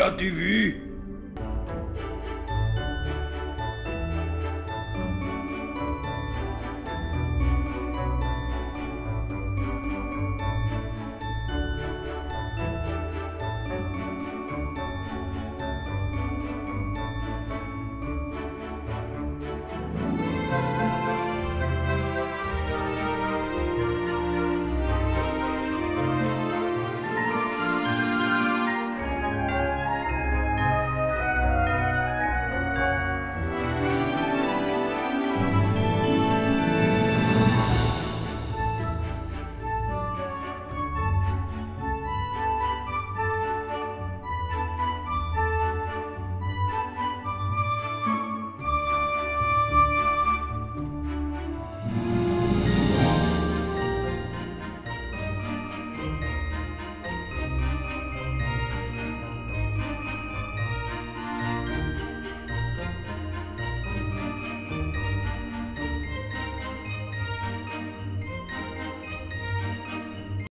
déjà vu.